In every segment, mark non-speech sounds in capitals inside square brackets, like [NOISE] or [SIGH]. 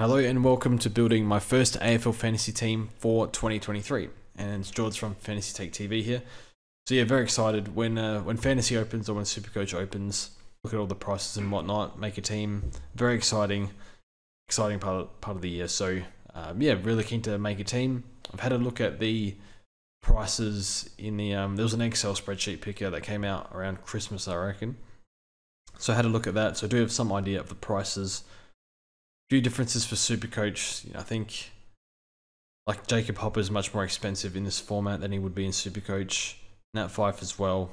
Hello and welcome to building my first AFL fantasy team for 2023. And it's Jords from Fantasy Take TV here. So yeah, very excited when uh, when fantasy opens or when Supercoach opens. Look at all the prices and whatnot. Make a team. Very exciting, exciting part of, part of the year. So um, yeah, really keen to make a team. I've had a look at the prices in the um, there was an Excel spreadsheet picker that came out around Christmas, I reckon. So I had a look at that. So I do have some idea of the prices few differences for Supercoach. You know, I think like Jacob Hopper is much more expensive in this format than he would be in Supercoach. Nat Fyfe as well.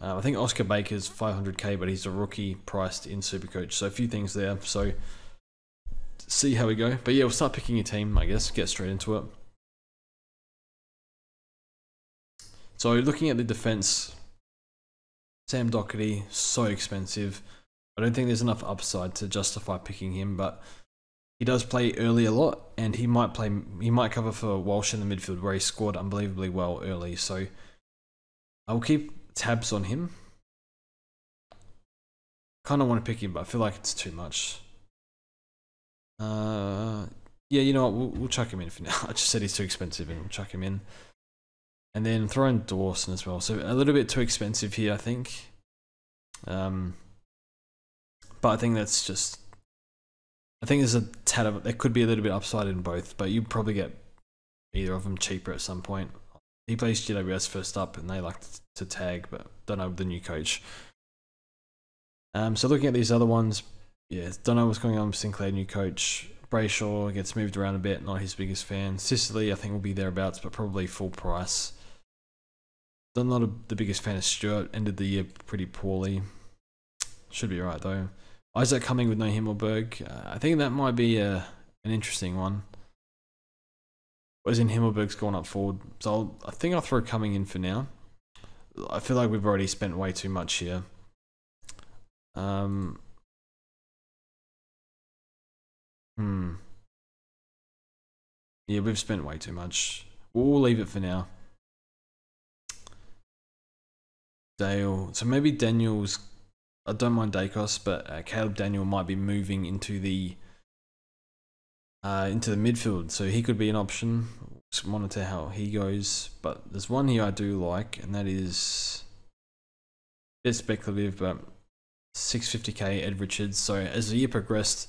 Uh, I think Oscar Baker's 500k, but he's a rookie priced in Supercoach. So a few things there. So see how we go. But yeah, we'll start picking a team, I guess. Get straight into it. So looking at the defense, Sam Docherty, so expensive. I don't think there's enough upside to justify picking him, but he does play early a lot, and he might play. He might cover for Walsh in the midfield, where he scored unbelievably well early. So I'll keep tabs on him. Kind of want to pick him, but I feel like it's too much. Uh, yeah, you know what? We'll, we'll chuck him in for now. [LAUGHS] I just said he's too expensive, and we'll chuck him in. And then throw in Dawson as well. So a little bit too expensive here, I think. Um, but I think that's just. I think there's a tad of there could be a little bit upside in both, but you probably get either of them cheaper at some point. He plays GWS first up, and they like to tag, but don't know the new coach. Um, so looking at these other ones, yeah, don't know what's going on with Sinclair, new coach. Brayshaw gets moved around a bit, not his biggest fan. Sicily, I think, will be thereabouts, but probably full price. I'm not a, the biggest fan of Stewart. Ended the year pretty poorly. Should be right though. Isaac Cumming with no Himmelberg. Uh, I think that might be a, uh, an interesting one. Whereas in Himmelberg's gone up forward. So I'll, I think I'll throw Cumming in for now. I feel like we've already spent way too much here. Um, hmm. Yeah, we've spent way too much. We'll leave it for now. Dale. So maybe Daniel's I don't mind Daicos, but uh, Caleb Daniel might be moving into the uh, into the midfield, so he could be an option. Just monitor how he goes. But there's one here I do like, and that is a bit speculative, but 650k Ed Richards. So as the year progressed,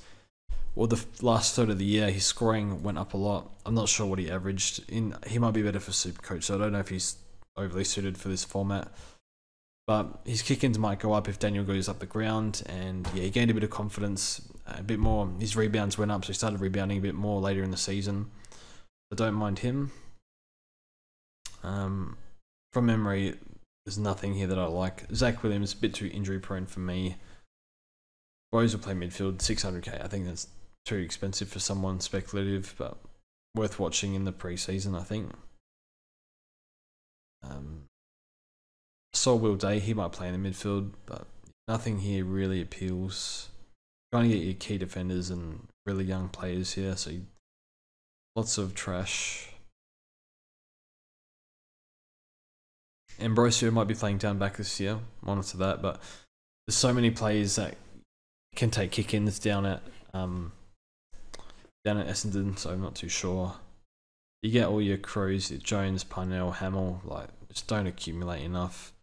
or the last third of the year, his scoring went up a lot. I'm not sure what he averaged. In he might be better for Super Coach, so I don't know if he's overly suited for this format. But his kick-ins might go up if Daniel goes up the ground, and yeah, he gained a bit of confidence, a bit more. His rebounds went up, so he started rebounding a bit more later in the season. I don't mind him. Um, from memory, there's nothing here that I like. Zach Williams, a bit too injury prone for me. Rose will play midfield, 600k. I think that's too expensive for someone speculative, but worth watching in the preseason, I think. Um, saw Will Day, he might play in the midfield, but nothing here really appeals. Trying to get your key defenders and really young players here, so you, lots of trash. Ambrosio might be playing down back this year, monitor that, but there's so many players that can take kick-ins down at um, down at Essendon, so I'm not too sure. You get all your crews, Jones, Parnell, Hamill, like just don't accumulate enough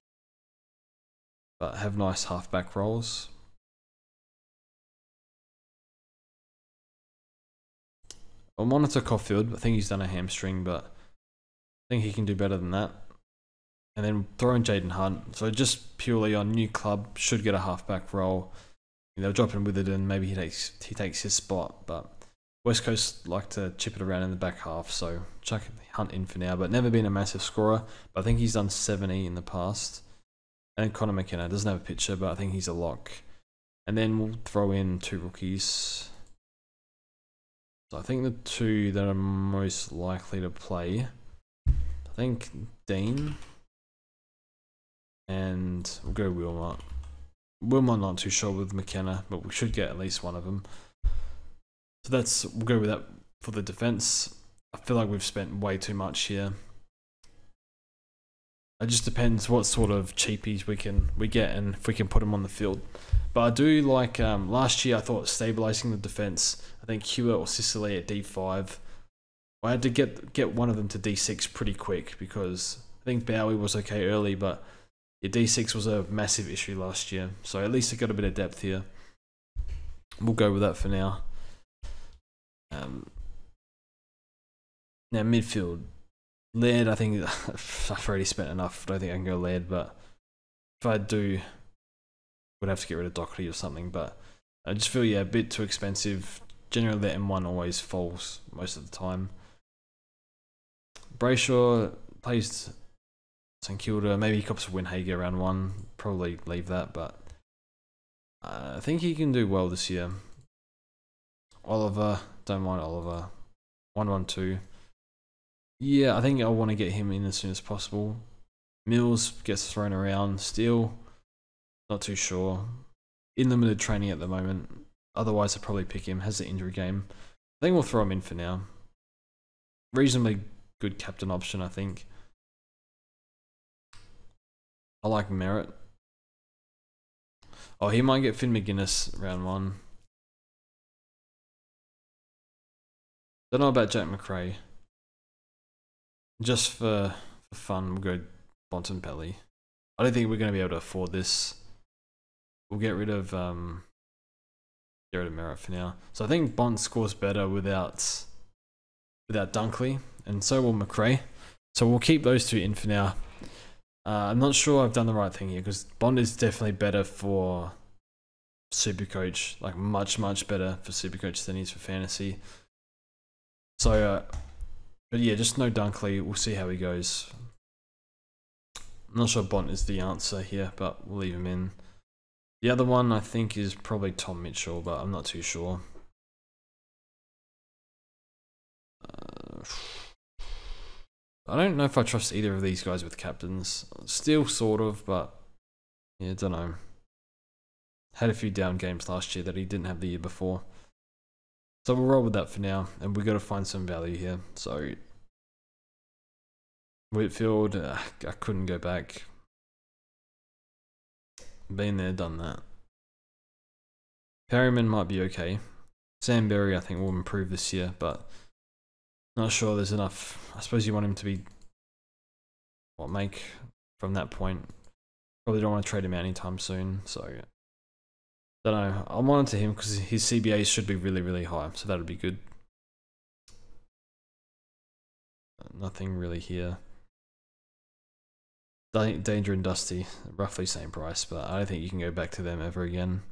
have nice halfback rolls. I'll monitor Caulfield. I think he's done a hamstring, but I think he can do better than that. And then throw in Jayden Hunt. So just purely on new club, should get a halfback role. They'll drop him with it and maybe he takes he takes his spot. But West Coast like to chip it around in the back half, so chuck Hunt in for now. But never been a massive scorer. But I think he's done 70 in the past. And Connor McKenna doesn't have a picture, but I think he's a lock. And then we'll throw in two rookies. So I think the two that are most likely to play, I think Dean and we'll go Wilmot. Wilmot not too sure with McKenna, but we should get at least one of them. So that's we'll go with that for the defense. I feel like we've spent way too much here. It just depends what sort of cheapies we can we get and if we can put them on the field. But I do like um, last year. I thought stabilizing the defense. I think Hewitt or Sicily at D five. I had to get get one of them to D six pretty quick because I think Bowie was okay early, but yeah, D six was a massive issue last year. So at least it got a bit of depth here. We'll go with that for now. Um, now midfield, Laird. I think [SIGHS] I've already spent enough. I don't think I can go Laird, but if I do, would have to get rid of Docherty or something. But I just feel yeah a bit too expensive. Generally, the M1 always falls most of the time. Brayshaw plays St Kilda. Maybe he cops Windhager around one. Probably leave that, but uh, I think he can do well this year. Oliver, don't mind Oliver. One one two. Yeah, I think I want to get him in as soon as possible. Mills gets thrown around. Still, not too sure. In limited training at the moment. Otherwise, I'd probably pick him. Has the injury game. I think we'll throw him in for now. Reasonably good captain option, I think. I like Merrett. Oh, he might get Finn Maginness round one. Don't know about Jack Macrae. Just for, for fun, we'll go Bontempelli. I don't think we're going to be able to afford this. We'll get rid of um, get rid of Merrett for now. So I think Bont scores better without without Dunkley, and so will Macrae. So we'll keep those two in for now. Uh, I'm not sure I've done the right thing here because Bont is definitely better for Supercoach, like much much better for Supercoach than he is for Fantasy. So, uh, but yeah, just no Dunkley. We'll see how he goes. I'm not sure Bont is the answer here, but we'll leave him in. The other one I think is probably Tom Mitchell, but I'm not too sure. Uh, I don't know if I trust either of these guys with captains. Still sort of, but yeah, don't know. Had a few down games last year that he didn't have the year before. So we'll roll with that for now, and we've got to find some value here. So Whitfield, uh, I couldn't go back. Been there, done that. Perryman might be okay. Sam Berry, I think, will improve this year, but not sure there's enough. I suppose you want him to be what make from that point. Probably don't want to trade him out anytime soon, so don't know. I'll monitor him because his CBA should be really, really high, so that'll be good. Nothing really here. Danger and Dusty, roughly same price, but I don't think you can go back to them ever again.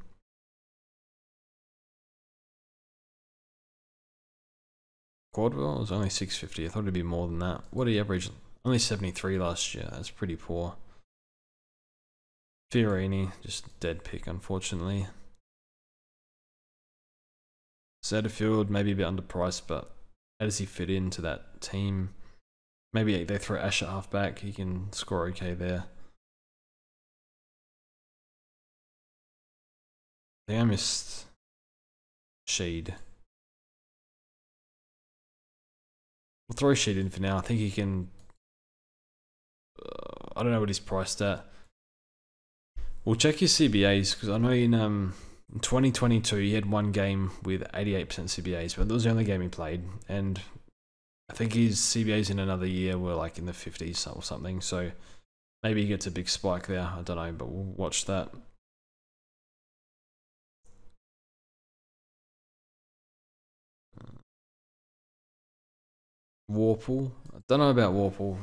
Quadwell was only 650. I thought it'd be more than that. What he average? Only 73 last year. That's pretty poor. Fiorini, just dead pick, unfortunately. Setterfield, maybe a bit underpriced, but how does he fit into that team? Maybe they throw Ash at halfback. He can score okay there. I think I missed Sheed. We'll throw Sheed in for now. I think he can. Uh, I don't know what he's priced at. We'll check his CBAs because I know in um in 2022 he had one game with 88% CBAs, but that was the only game he played, and I think his CBAs in another year were like in the 50s or something. So maybe he gets a big spike there. I don't know, but we'll watch that. Worpel. I don't know about Worpel.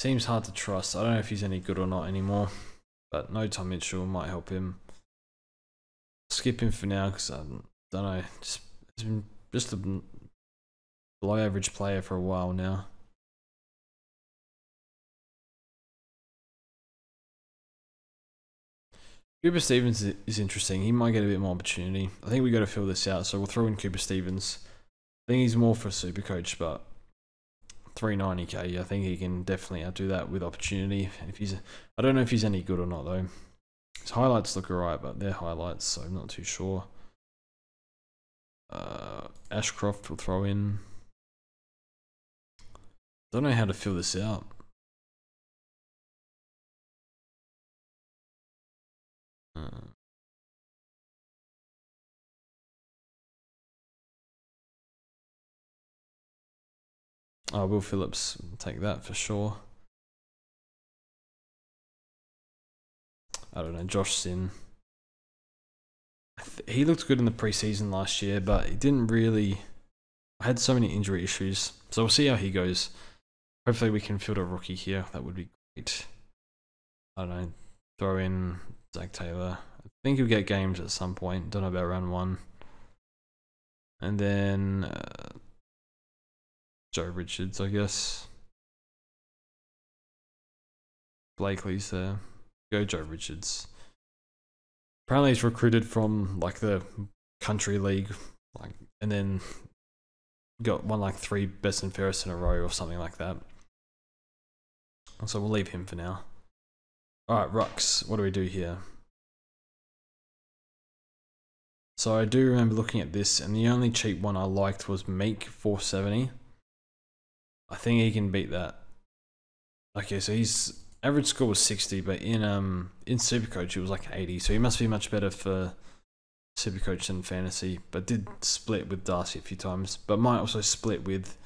Seems hard to trust. I don't know if he's any good or not anymore. But no Tom Mitchell might help him. Skip him for now because I don't know. Just, it's been just a below average player for a while now. Cooper Stephens is interesting. He might get a bit more opportunity. I think we got to fill this out, so we'll throw in Cooper Stephens. I think he's more for a super coach, but 390k, I think he can definitely outdo that with opportunity. If he's, I don't know if he's any good or not though. His highlights look alright, but they're highlights, so I'm not too sure. Uh, Ashcroft will throw in. Don't know how to fill this out. Uh. Oh, Will Phillips, take that for sure. I don't know, Josh Sinn. He looked good in the preseason last year, but he didn't really. I had so many injury issues, so we'll see how he goes. Hopefully, we can field a rookie here. That would be great. I don't know. Throw in Zach Taylor. I think he'll get games at some point. Don't know about round one. And then uh, Joe Richards, I guess. Blakely's there. Go Joe Richards. Apparently he's recruited from like the country league, like, and then got won like three best and fairest in a row or something like that. So we'll leave him for now. Alright, Rux, what do we do here? So I do remember looking at this, and the only cheap one I liked was Meek 470. I think he can beat that. Okay, so his average score was 60, but in um in Supercoach it was like 80, so he must be much better for Supercoach than Fantasy. But did split with Darcy a few times, but might also split with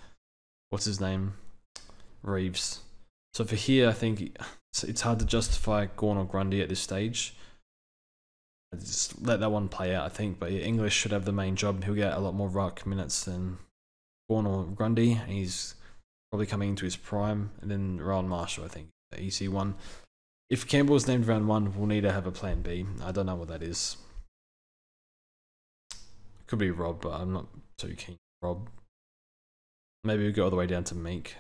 what's his name, Reeves. So for here, I think it's hard to justify Gawn or Grundy at this stage just let that one play out, I think. But yeah, English should have the main job. He'll get a lot more ruck minutes than Gawn or Grundy. And He's probably coming into his prime. And then Rowan Marshall, I think, the easy one. If Campbell's named round one, we'll need to have a plan B. I don't know what that is. Could be Rob, but I'm not too keen. Rob. Maybe we go all the way down to Meek.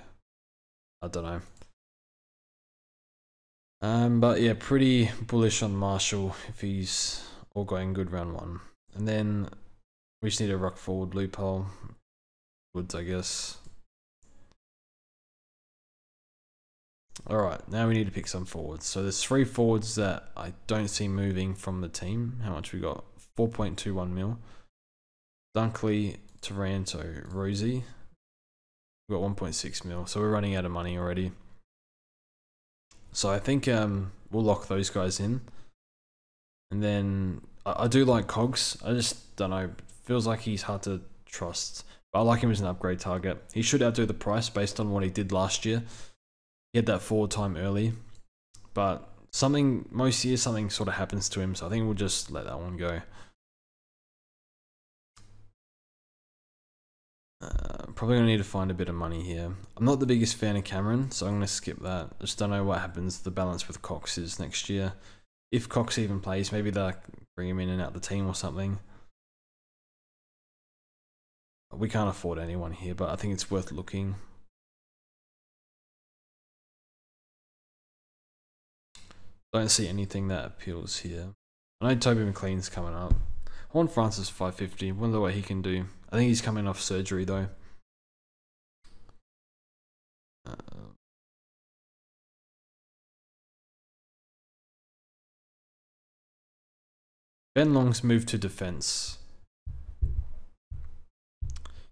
I don't know. Um, but yeah, pretty bullish on Marshall if he's all going good round one. And then we just need a rock forward loophole. Woods, I guess. Alright, now we need to pick some forwards. So there's three forwards that I don't see moving from the team. How much we got? 4.21 mil. Dunkley, Taranto, Rozee. We got 1.6 mil. So we're running out of money already. So I think um, we'll lock those guys in. And then I, I do like Cogs. I just don't know. Feels like he's hard to trust. But I like him as an upgrade target. He should outdo the price based on what he did last year. He had that forward time early. But something, most years, something sort of happens to him. So I think we'll just let that one go. Probably gonna need to find a bit of money here. I'm not the biggest fan of Cameron, so I'm gonna skip that. I just don't know what happens. The balance with Cox is next year. If Cox even plays, maybe they'll bring him in and out the team or something. We can't afford anyone here, but I think it's worth looking. Don't see anything that appeals here. I know Toby McLean's coming up. Horn Francis 550. Wonder what he can do. I think he's coming off surgery though. Ben Long's moved to defense.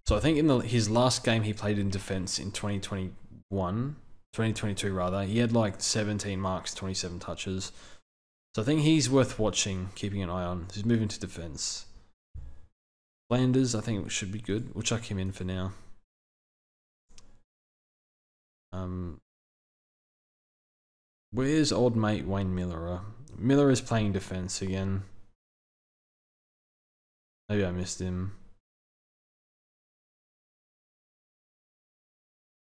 So I think in the, his last game he played in defense in 2021, 2022 rather, he had like 17 marks, 27 touches. So I think he's worth watching, keeping an eye on. He's moving to defense. Flanders, I think it should be good. We'll chuck him in for now. Um, where's old mate Wayne Milera? Milera is playing defense again. Maybe I missed him.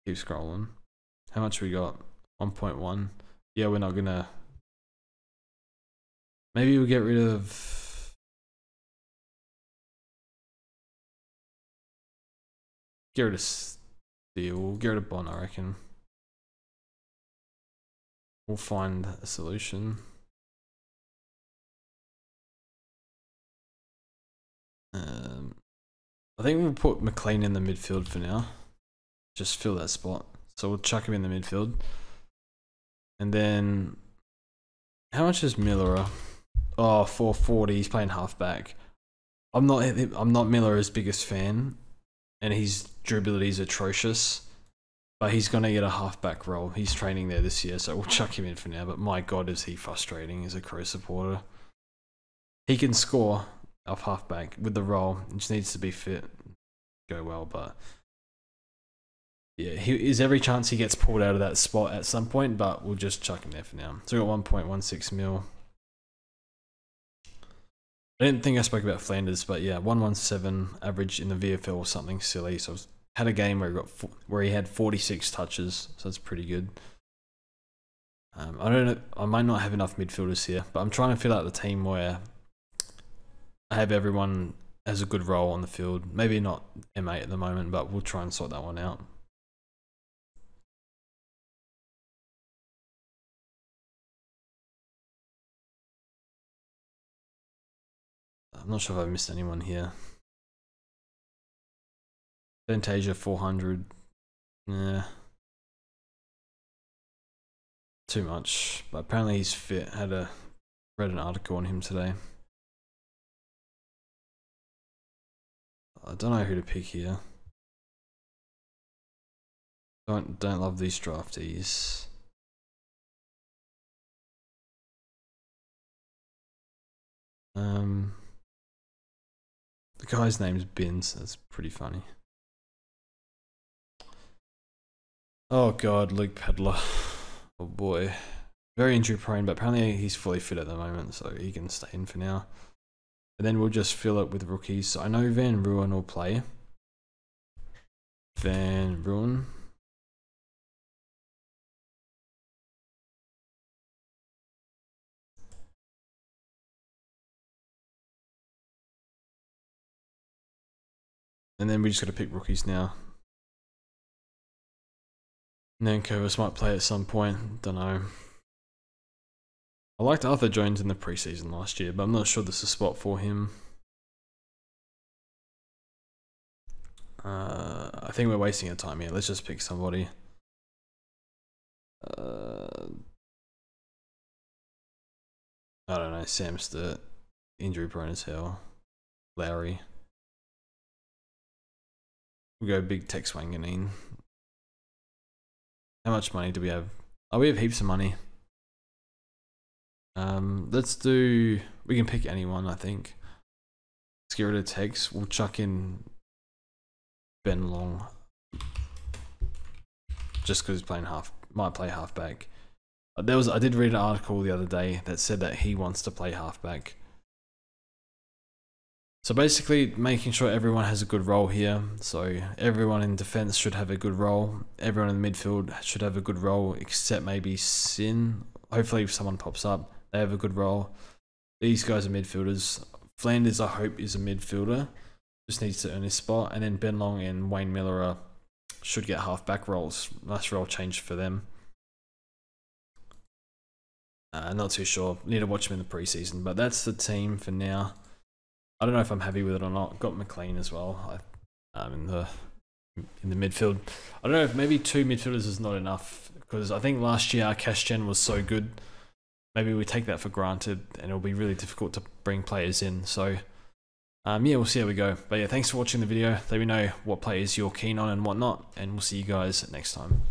Keep scrolling. How much we got? 1.1. Yeah, we're not gonna. Maybe we'll get rid of Get rid of Steele. Get rid of Bont, I reckon. We'll find a solution. Um, I think we'll put McLean in the midfield for now. Just fill that spot. So we'll chuck him in the midfield. And then, how much is Milera? Oh, 440. He's playing halfback. I'm not. I'm not Milera's biggest fan and his durability is atrocious. But he's going to get a halfback role. He's training there this year, so we'll chuck him in for now. But my God, is he frustrating as a Crow supporter. He can score off halfback with the role. He just needs to be fit, go well. But yeah, he, is every chance he gets pulled out of that spot at some point, but we'll just chuck him there for now. So we got 1.16 mil. I didn't think I spoke about Flanders, but yeah, 117 average in the VFL or something silly. So I was, had a game where he got where he had 46 touches, so that's pretty good. Um, I don't know. I might not have enough midfielders here, but I'm trying to fill out the team where I have everyone has a good role on the field. Maybe not M8 at the moment, but we'll try and sort that one out. I'm not sure if I missed anyone here. Fantasia 400. Yeah. Too much. But apparently he's fit. Had a read an article on him today. I don't know who to pick here. Don't don't love these draftees. Um the guy's name's Bins. That's pretty funny. Oh god, Luke Pedlar. Oh boy. Very injury prone, but apparently he's fully fit at the moment, so he can stay in for now. And then we'll just fill it with rookies. So I know Van Rooyen will play. Van Rooyen. And then we just got to pick rookies now. Nankervis might play at some point. Don't know. I liked Arthur Jones in the preseason last year, but I'm not sure this is a spot for him. Uh, I think we're wasting our time here. Let's just pick somebody. Uh, I don't know. Sam Sturt. Injury prone as hell. Lowry. We'll go big Tex Wanganeen. How much money do we have? Oh, we have heaps of money. Um, let's do. We can pick anyone, I think. Let's get rid of Tex. We'll chuck in Ben Long. Just because he's playing half, might play halfback. Uh, there was I did read an article the other day that said that he wants to play halfback. So basically, making sure everyone has a good role here. So everyone in defense should have a good role. Everyone in the midfield should have a good role, except maybe Sinn. Hopefully, if someone pops up, they have a good role. These guys are midfielders. Flanders, I hope, is a midfielder. Just needs to earn his spot. And then Ben Long and Wayne Milera are, should get half-back roles. Nice role change for them. Uh, not too sure. Need to watch them in the preseason. But that's the team for now. I don't know if I'm happy with it or not. Got McLean as well. I, um, in the in the midfield. I don't know if maybe two midfielders is not enough because I think last year our cash gen was so good. Maybe we take that for granted and it'll be really difficult to bring players in. So um, yeah, we'll see how we go. But yeah, thanks for watching the video. Let me know what players you're keen on and whatnot, and we'll see you guys next time.